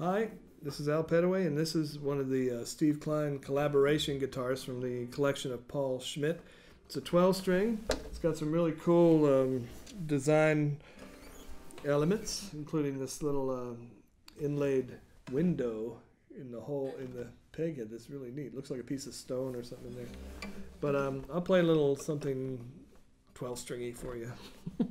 Hi, this is Al Pettaway, and this is one of the uh, Steve Klein collaboration guitars from the collection of Paul Schmidt. It's a 12 string. It's got some really cool um, design elements, including this little um, inlaid window in the hole in the peg head. That's really neat. Looks like a piece of stone or something there. But um, I'll play a little something 12 stringy for you.